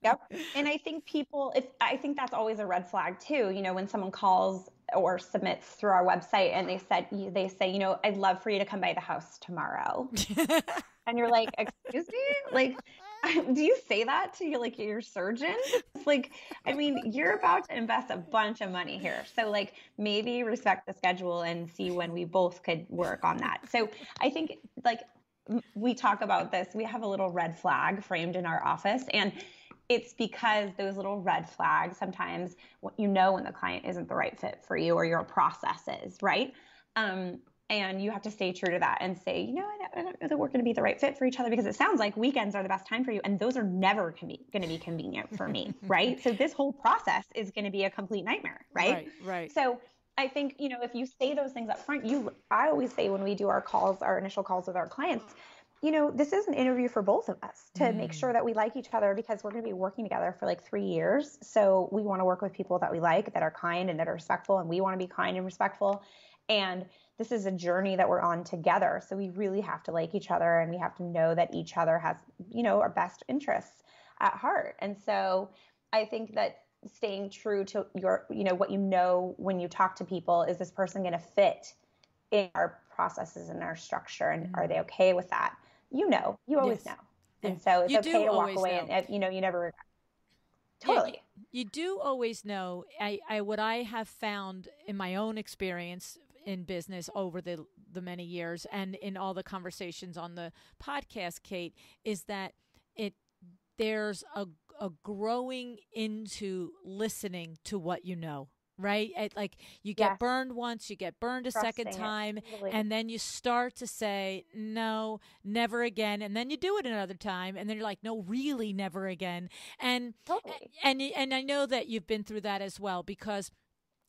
yep. And I think people, if I think that's always a red flag too. You know, when someone calls or submits through our website and they said they say, you know, I'd love for you to come by the house tomorrow. (laughs) and you're like, excuse me? Like (laughs) do you say that to you like your surgeon? It's like, I mean, you're about to invest a bunch of money here. So like maybe respect the schedule and see when we both could work on that. So I think like we talk about this, we have a little red flag framed in our office and it's because those little red flags sometimes you know when the client isn't the right fit for you or your processes, right? Um, and you have to stay true to that and say, you know, I don't, I don't know that we're going to be the right fit for each other because it sounds like weekends are the best time for you, and those are never going to be convenient for me, (laughs) right? So this whole process is going to be a complete nightmare, right? Right. Right. So I think you know if you say those things up front, you I always say when we do our calls, our initial calls with our clients, you know, this is an interview for both of us to mm. make sure that we like each other because we're going to be working together for like three years. So we want to work with people that we like, that are kind and that are respectful, and we want to be kind and respectful. And this is a journey that we're on together. So we really have to like each other and we have to know that each other has, you know, our best interests at heart. And so I think that staying true to your, you know, what you know when you talk to people is this person going to fit in our processes and our structure and mm-hmm. are they okay with that? You know, you always yes. know. And so it's you okay to walk away know. and you know, you never regret. Totally. Yeah, you do always know. I, I what I have found in my own experience in business over the the many years and in all the conversations on the podcast Kate is that it there's a a growing into listening to what you know right it, like you get yes. burned once you get burned a Trusting second time and then you start to say no never again and then you do it another time and then you're like no really never again and totally. and and I know that you've been through that as well because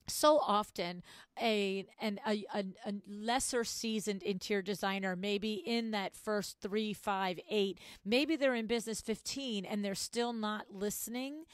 so often a an a, a, a, lesser seasoned interior designer maybe in that first three five eight maybe they're in business 15 and they're still not listening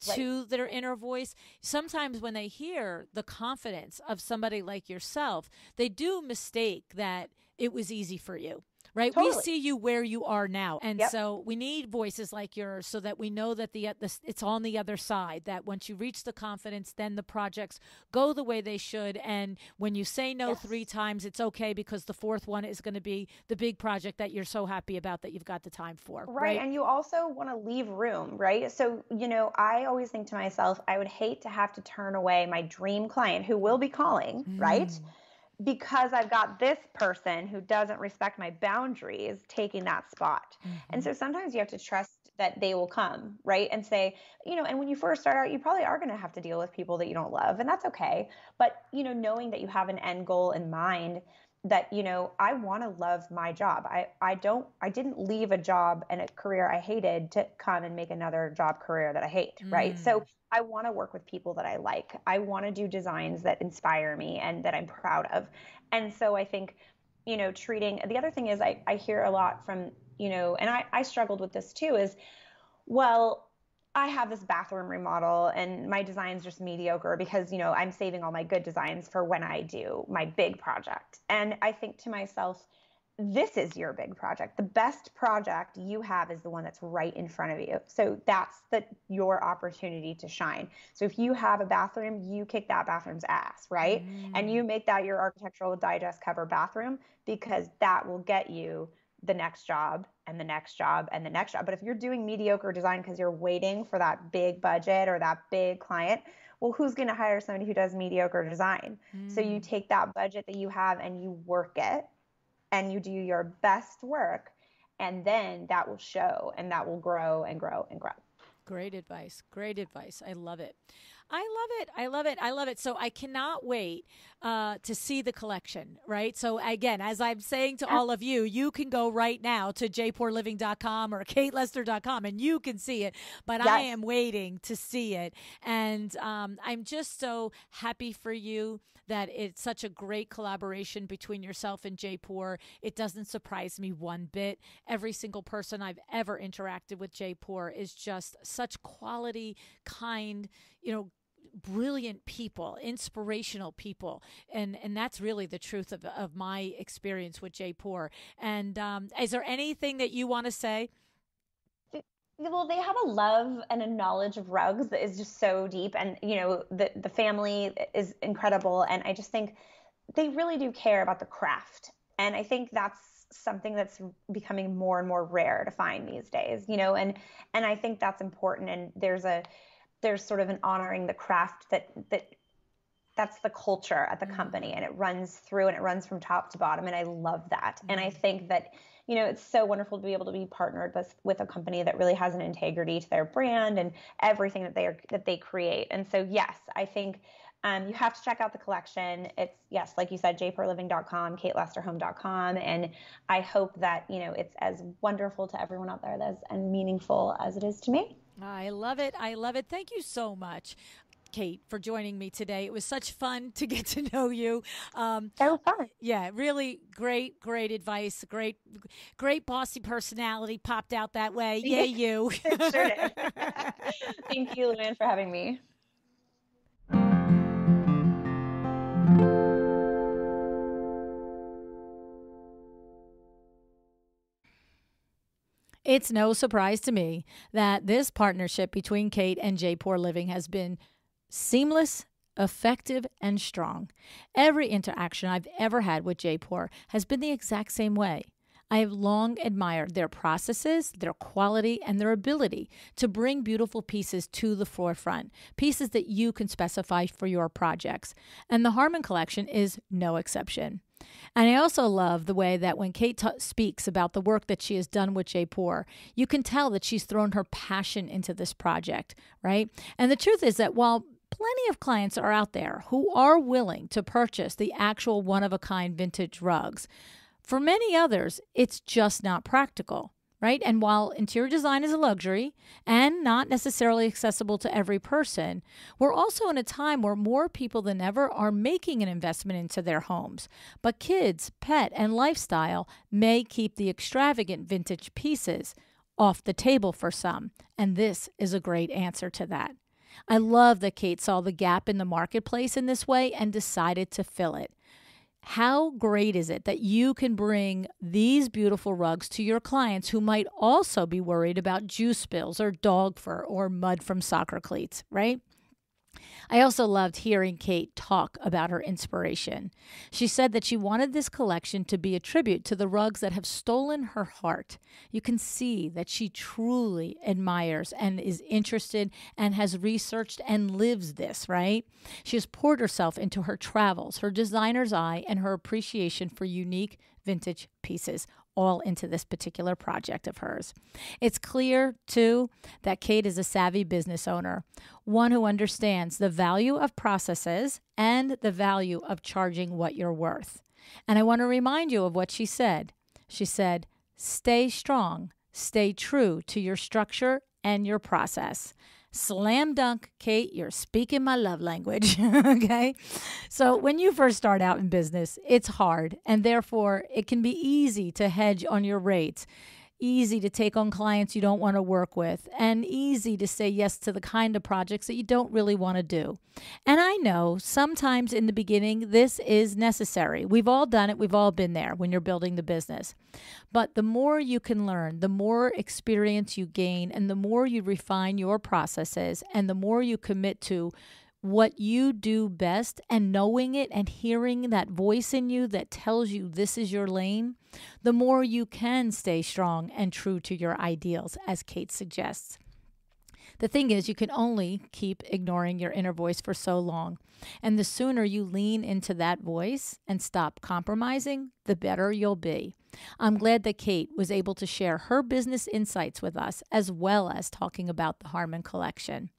to right. their inner voice sometimes when they hear the confidence of somebody like yourself they do mistake that it was easy for you right? Totally. We see you where you are now, and yep. so we need voices like yours so that we know that the, the it's on the other side. That once you reach the confidence, then the projects go the way they should. And when you say no yes. three times, it's okay because the fourth one is going to be the big project that you're so happy about that you've got the time for. Right, right? and you also want to leave room, right? So you know, I always think to myself, I would hate to have to turn away my dream client who will be calling, mm. right? Because I've got this person who doesn't respect my boundaries taking that spot. Mm-hmm. And so sometimes you have to trust that they will come, right? And say, you know, and when you first start out, you probably are going to have to deal with people that you don't love, and that's okay. But, you know, knowing that you have an end goal in mind that you know i want to love my job i i don't i didn't leave a job and a career i hated to come and make another job career that i hate mm. right so mm. I want to work with people that i like i want to do designs that inspire me and that i'm proud of and so i think you know treating the other thing is i, I hear a lot from you know and I, I struggled with this too is well I have this bathroom remodel and my design's just mediocre because, you know, I'm saving all my good designs for when I do my big project. And I think to myself, this is your big project. The best project you have is the one that's right in front of you. So that's the your opportunity to shine. So if you have a bathroom, you kick that bathroom's ass, right? Mm. And you make that your architectural digest cover bathroom because that will get you the next job and the next job and the next job. But if you're doing mediocre design because you're waiting for that big budget or that big client, well, who's going to hire somebody who does mediocre design? Mm. So you mm. take that budget that you have and you work it and you do your best work, and then that will show and that will grow and grow and grow. Great advice. Great advice. I love it. I love it. I love it. I love it. So I cannot wait uh, to see the collection, right? So again, as I'm saying to all of you, you can go right now to jaipurliving.com or katelester.com and you can see it. But yes. I am waiting to see it. And um, I'm just so happy for you that it's such a great collaboration between yourself and Jaipur. It doesn't surprise me one bit. Every single person I've ever interacted with Jaipur is just such quality, kind, you know, brilliant people, inspirational people, and and that's really the truth of of my experience with Jaipur. And um, is there anything that you want to say? well they have a love and a knowledge of rugs that is just so deep and you know the the family is incredible and i just think they really do care about the craft and i think that's something that's becoming more and more rare to find these days you know and and i think that's important and there's a there's sort of an honoring the craft that that that's the culture at the mm-hmm. company and it runs through and it runs from top to bottom and i love that mm-hmm. and i mm-hmm. think that you know it's so wonderful to be able to be partnered with with a company that really has an integrity to their brand and everything that they are that they create and so yes i think um, you have to check out the collection. It's yes, like you said, jaipurliving.com, katelesterhome.com, and I hope that you know it's as wonderful to everyone out there as and meaningful as it is to me. I love it. I love it. Thank you so much. Kate, for joining me today. It was such fun to (laughs) get to know you. Um, so fun. Yeah, really great, great advice. Great, great bossy personality popped out that way. (laughs) Yay, you. sure did. (laughs) Thank you, LuAnn, for having me. It's no surprise to me that this partnership between Kate and Jaipur Living has been seamless, effective, and strong. Every interaction I've ever had with Jaipur has been the exact same way. I have long admired their processes, their quality, and their ability to bring beautiful pieces to the forefront, pieces that you can specify for your projects. And the Harman Collection is no exception. And I also love the way that when Kate speaks about the work that she has done with Jaipur, you can tell that she's thrown her passion into this project, right? And the truth is that while plenty of clients are out there who are willing to purchase the actual one of a kind vintage rugs, for many others, it's just not practical right? And while interior design is a luxury and not necessarily accessible to every person, we're also in a time where more people than ever are making an investment into their homes. But kids, pet, and lifestyle may keep the extravagant vintage pieces off the table for some, and this is a great answer to that. I love that Kate saw the gap in the marketplace in this way and decided to fill it how great is it that you can bring these beautiful rugs to your clients who might also be worried about juice spills or dog fur or mud from soccer cleats, right? I also loved hearing Kate talk about her inspiration. She said that she wanted this collection to be a tribute to the rugs that have stolen her heart. You can see that she truly admires and is interested and has researched and lives this, right? She has poured herself into her travels, her designer's eye, and her appreciation for unique vintage pieces all into this particular project of hers. It's clear, too, that Kate is a savvy business owner, one who understands the value of processes and the value of charging what you're worth. And I want to remind you of what she said. She said, Stay strong, stay true to your structure and your process. Slam dunk, Kate, you're speaking my love language. (laughs) okay. So, when you first start out in business, it's hard, and therefore it can be easy to hedge on your rates easy to take on clients you don't want to work with, and easy to say yes to the kind of projects that you don't really want to do. And I know sometimes in the beginning this is necessary. We've all done it, we've all been there when you're building the business. But the more you can learn, the more experience you gain, and the more you refine your processes, and the more you commit to what you do best and knowing it and hearing that voice in you that tells you this is your lane, the more you can stay strong and true to your ideals, as Kate suggests. The thing is, you can only keep ignoring your inner voice for so long. And the sooner you lean into that voice and stop compromising, the better you'll be. I'm glad that Kate was able to share her business insights with us, as well as talking about the Harman Collection.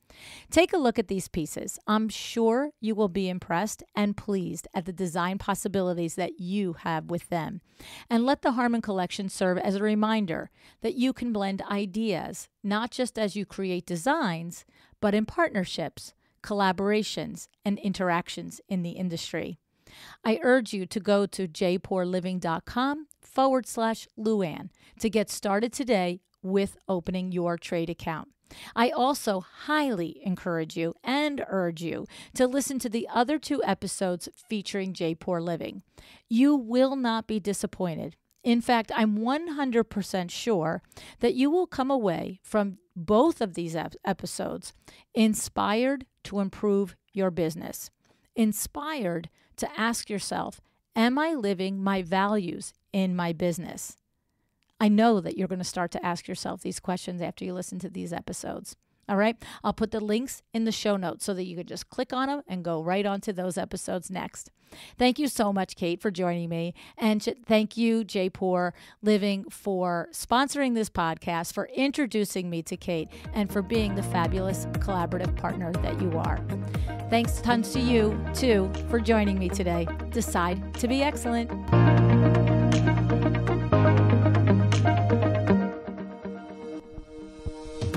Take a look at these pieces. I'm sure you will be impressed and pleased at the design possibilities that you have with them. And let the Harman Collection serve as a reminder that you can blend ideas, not just as you create designs, but in partnerships, collaborations, and interactions in the industry. I urge you to go to jaipurliving.com forward slash LuAnn to get started today with opening your trade account. I also highly encourage you and urge you to listen to the other two episodes featuring Jaipur Living. You will not be disappointed. In fact, I'm 100% sure that you will come away from both of these episodes inspired to improve your business, inspired to ask yourself, Am I living my values in my business? I know that you're going to start to ask yourself these questions after you listen to these episodes. All right. I'll put the links in the show notes so that you can just click on them and go right on to those episodes next. Thank you so much, Kate, for joining me. And thank you, Jaipur Living, for sponsoring this podcast, for introducing me to Kate, and for being the fabulous collaborative partner that you are. Thanks tons to you, too, for joining me today. Decide to be excellent.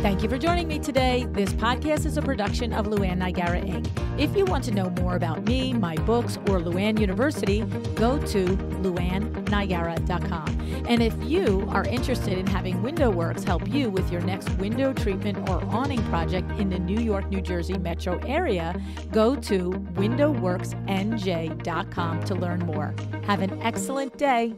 Thank you for joining me today. This podcast is a production of LuAnn Nigara Inc. If you want to know more about me, my books, or LuAnn University, go to luannnigara.com. And if you are interested in having Window Works help you with your next window treatment or awning project in the New York, New Jersey metro area, go to windowworksnj.com to learn more. Have an excellent day.